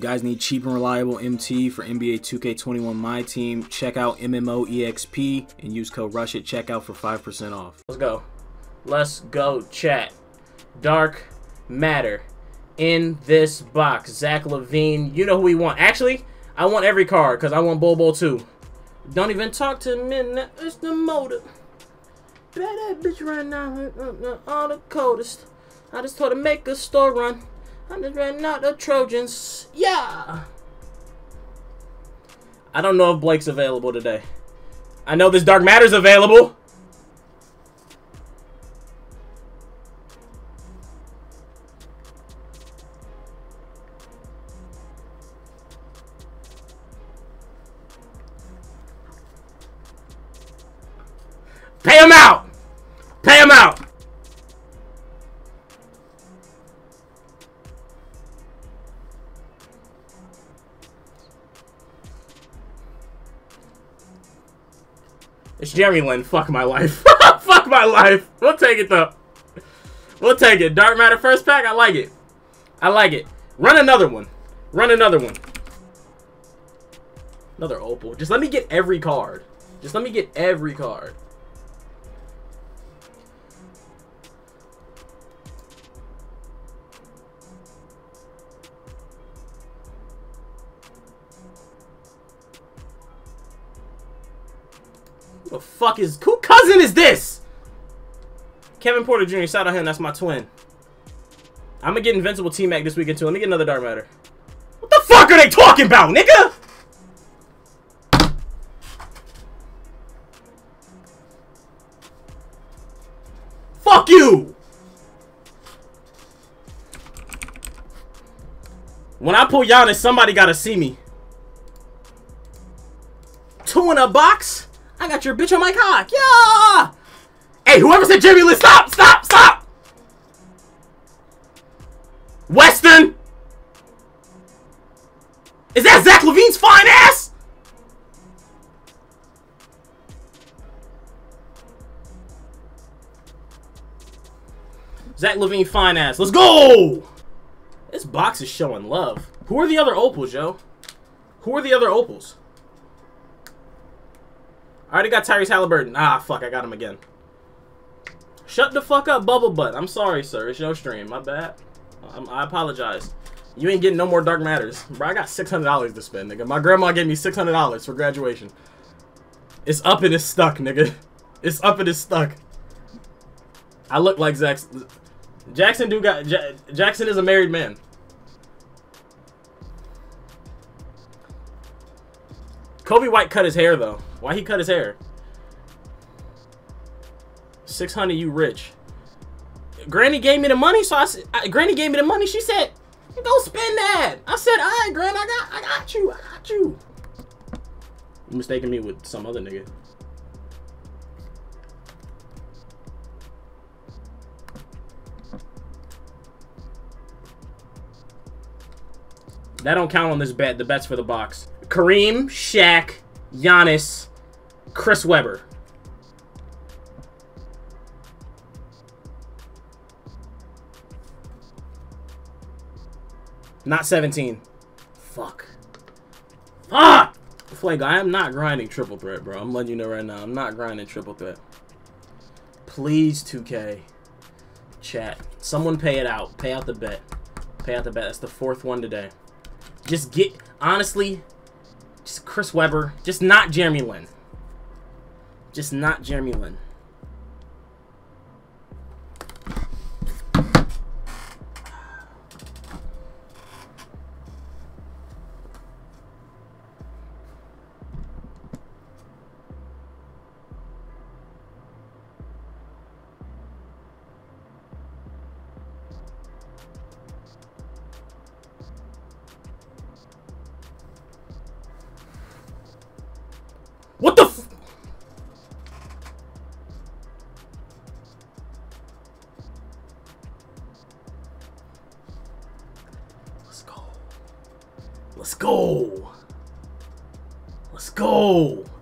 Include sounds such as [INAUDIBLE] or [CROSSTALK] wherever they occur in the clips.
you guys need cheap and reliable MT for NBA 2K21 My Team, check out MMOEXP and use code RUSH at checkout for 5% off. Let's go. Let's go, chat. Dark Matter in this box. Zach LaVine, You know who we want. Actually, I want every card because I want Bol too. Don't even talk to me. It's the motor. Bad bitch right now. Uh, uh, all the coldest. I just told her make a store run. Just ran out of Trojans. Yeah. I don't know if Blake's available today. I know this Dark Matter's available. Pay him out! Pay him out! It's Jeremy Lin. Fuck my life. [LAUGHS] Fuck my life. We'll take it though. We'll take it. Dark Matter first pack. I like it. I like it. Run another one. Run another one. Another opal. Just let me get every card. Just let me get every card. The fuck is who cousin is this? Kevin Porter Jr. Shout out him. That's my twin. I'm gonna get Invincible T Mac this weekend too. Let me get another Dark Matter. What the fuck are they talking about, nigga? Fuck you! When I pull Giannis, somebody gotta see me. Two in a box? Got your bitch on my cock. Yeah! Hey, whoever said Jimmy Lee, stop, stop, stop! Western! Is that Zach LaVine's fine ass? Zach LaVine fine ass. Let's go! This box is showing love. Who are the other opals, yo? Who are the other opals? I already got Tyrese Halliburton. Ah, fuck, I got him again. Shut the fuck up, Bubble Butt. I'm sorry, sir. It's your stream. My bad. I'm, I apologize. You ain't getting no more Dark Matters. Bro, I got $600 to spend, nigga. My grandma gave me $600 for graduation. It's up and it's stuck, nigga. [LAUGHS] It's up and it's stuck. I look like Zach. Jackson do got... Ja Jackson is a married man. Coby White cut his hair, though. Why he cut his hair? 600, you rich. Granny gave me the money, so I said, Granny gave me the money. She said, go spend that. I said, all right, Gran, I got, I got you, I got you. You mistaking me with some other nigga. That don't count on this bet. The bet's for the box. Kareem, Shaq, Giannis, Chris Webber. Not 17. Fuck. Fuck! Flag, I am not grinding triple threat, bro. I'm letting you know right now. I'm not grinding triple threat. Please, 2K. Chat. Someone pay it out. Pay out the bet. Pay out the bet. That's the fourth one today. Just get... Honestly, just Chris Webber. Just not Jeremy Lin. Just not Jeremy Lin.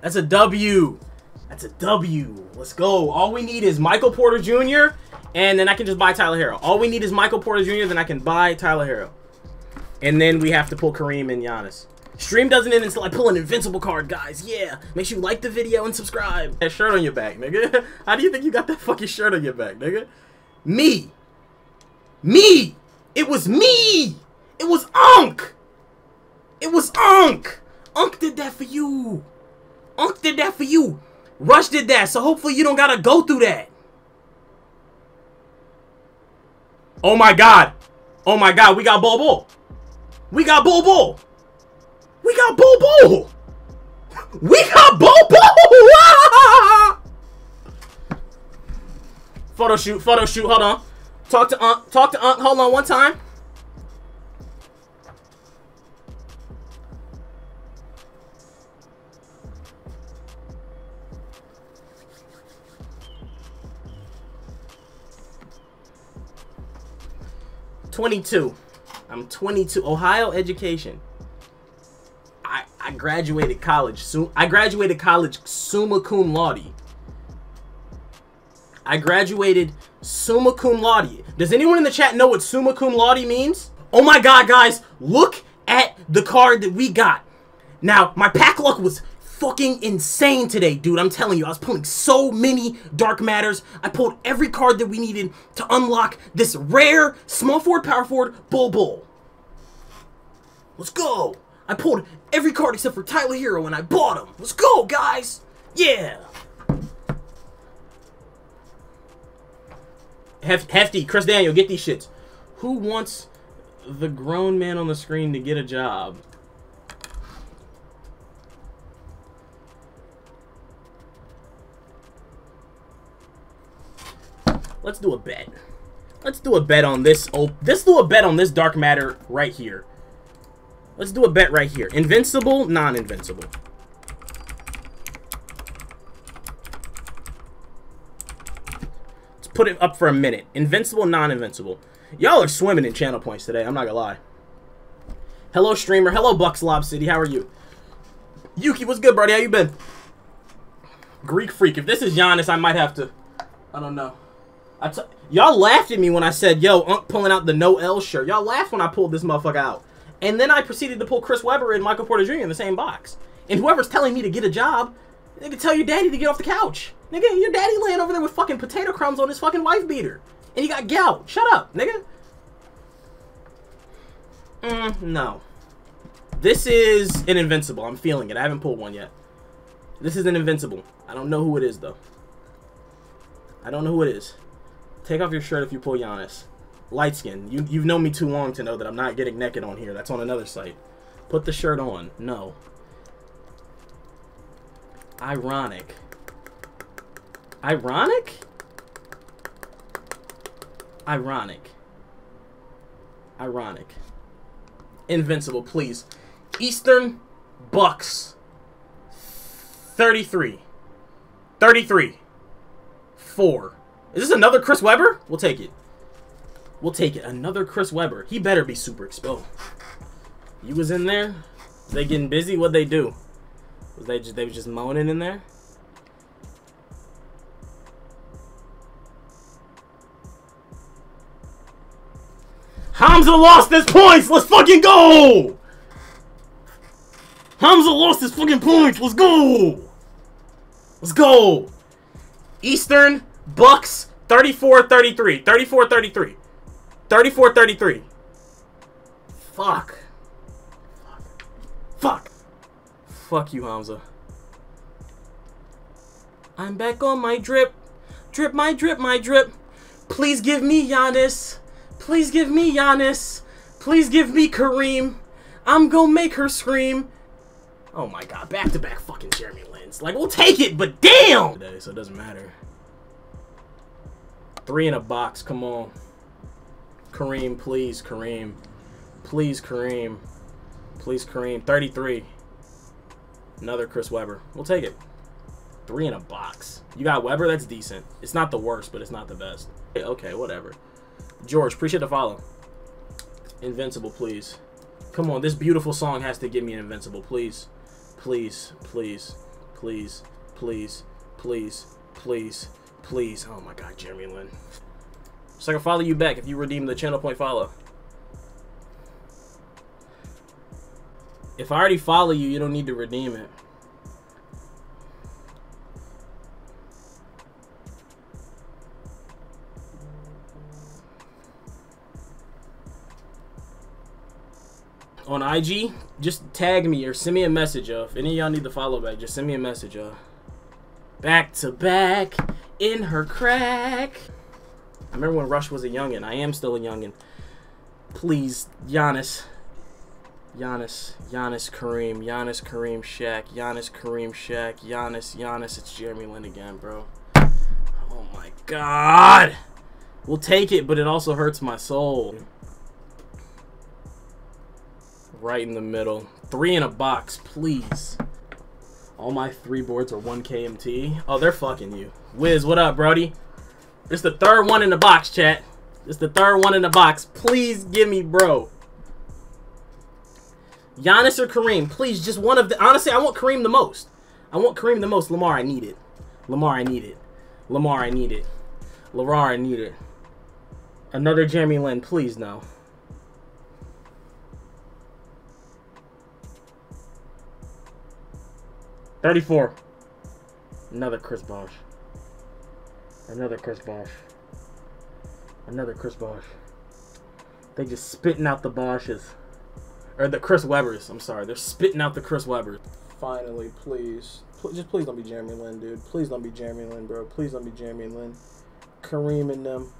That's a W. That's a W. Let's go. All we need is Michael Porter Jr. And then I can just buy Tyler Herro. All we need is Michael Porter Jr. Then I can buy Tyler Herro. And then we have to pull Kareem and Giannis. Stream doesn't end until I pull an invincible card, guys. Yeah. Make sure you like the video and subscribe. That shirt on your back, nigga. [LAUGHS] How do you think you got that fucking shirt on your back, nigga? Me. Me. It was me. It was Unk. It was Unk. Unk did that for you. Unk did that for you. Rush did that, so hopefully you don't gotta go through that. Oh my god. Oh my god, we got Bol Bol. We got Bol Bol. We got Bol Bol. [LAUGHS] We got Bol Bol. [LAUGHS] photo shoot, photo shoot. Hold on. Talk to Unc. Talk to Unc. Hold on one time. Twenty-two. I'm 22. Ohio education. I I graduated college. So I graduated college summa cum laude. I graduated summa cum laude. Does anyone in the chat know what summa cum laude means? Oh my god, guys, look at the card that we got. Now, my pack luck was fucking insane today, dude. I'm telling you, I was pulling so many Dark Matters. I pulled every card that we needed to unlock this rare small forward, power forward, Bol Bol. Let's go. I pulled every card except for Tyler Herro and I bought him. Let's go, guys. Yeah. Hef Hefty, Chris Daniel, get these shits. Who wants the grown man on the screen to get a job? Let's do a bet. Let's do a bet on this. Oh, let's do a bet on this dark matter right here. Let's do a bet right here. Invincible, non-invincible. Let's put it up for a minute. Invincible, non-invincible. Y'all are swimming in channel points today. I'm not gonna lie. Hello, streamer. Hello, Bucks Lob City. How are you? Yuki, what's good, buddy? How you been? Greek Freak. If this is Giannis, I might have to... I don't know. I t y'all laughed at me when I said, yo, Unc pulling out the no L shirt. Y'all laughed when I pulled this motherfucker out. And then I proceeded to pull Chris Webber and Michael Porter Jr. in the same box. And whoever's telling me to get a job, they can tell your daddy to get off the couch. Nigga, your daddy laying over there with fucking potato crumbs on his fucking wife beater. And you got gout. Shut up, nigga. Mm, no. This is an Invincible. I'm feeling it. I haven't pulled one yet. This is an Invincible. I don't know who it is, though. I don't know who it is. Take off your shirt if you pull Giannis. Light skin. You, you've known me too long to know that I'm not getting naked on here. That's on another site. Put the shirt on. No. Ironic. Ironic? Ironic. Ironic. Invincible, please. Eastern Bucks. 33. 33. 4. Is this another Chris Webber? We'll take it. We'll take it. Another Chris Webber. He better be super exposed. You was in there? Was they getting busy? What'd they do? Was they just they was just moaning in there? Hamza lost his points! Let's fucking go! Hamza lost his fucking points! Let's go! Let's go! Eastern Bucks 34-33. 34-33. 34-33. Fuck. Fuck. Fuck. Fuck you, Hamza. I'm back on my drip. Drip my drip my drip. Please give me Giannis. Please give me Giannis. Please give me Kareem. I'm gonna make her scream. Oh my god, back to back fucking Jeremy Lins. Like, we'll take it, but damn! So it doesn't matter. Three in a box, come on. Kareem, please, Kareem. Please, Kareem. Please, Kareem. 33. Another Chris Webber. We'll take it. Three in a box. You got Webber? That's decent. It's not the worst, but it's not the best. Okay, whatever. George, appreciate the follow. Invincible, please. Come on, this beautiful song has to give me an Invincible, please. Please, please, please, please, please, please, please. Oh my god, Jeremy Lin. So I can follow you back if you redeem the channel point follow. If I already follow you, you don't need to redeem it. on IG, just tag me or send me a message, yo. If any of y'all need to follow back, just send me a message, yo. Back to back in her crack. I remember when Rush was a youngin. I am still a youngin. Please, Giannis. Giannis, Giannis, Kareem, Giannis, Kareem, Shaq, Giannis, Kareem, Shaq, Giannis, Giannis. It's Jeremy Lin again, bro. Oh my God. We'll take it, but it also hurts my soul right in the middle. Three in a box, please. All my three boards are 1 KMT. Oh, they're fucking you. Wiz, what up, Brody? It's the third one in the box, chat. It's the third one in the box. Please give me bro. Giannis or Kareem. Please, just one of the... Honestly, I want Kareem the most. I want Kareem the most. Lamar, I need it. Lamar, I need it. Lamar, I need it. Lamar, I need it. Another Jeremy Lin. Please, no. 34. Another Chris Bosh. Another Chris Bosh. Another Chris Bosh. They just spitting out the Bosches. Or the Chris Webbers. I'm sorry. They're spitting out the Chris Webbers. Finally, please. just please don't be Jeremy Lin, dude. Please don't be Jeremy Lin, bro. Please don't be Jeremy Lin. Kareem and them.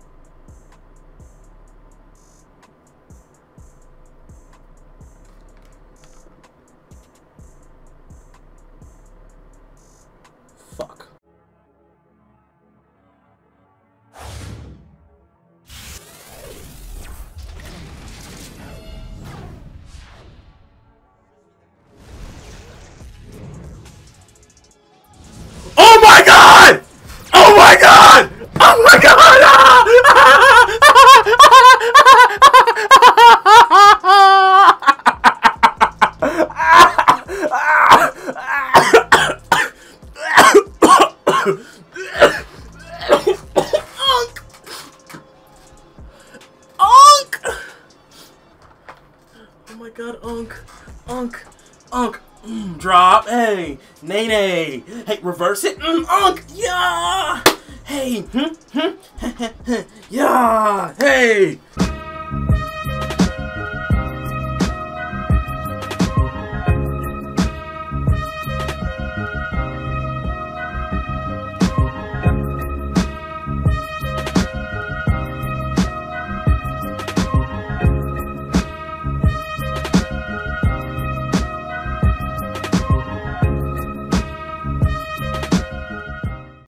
Hey. Nay nay. Hey, reverse it. Mm, unk. Yeah. Hey. Hmm. Hmm. [LAUGHS] yeah. Hey.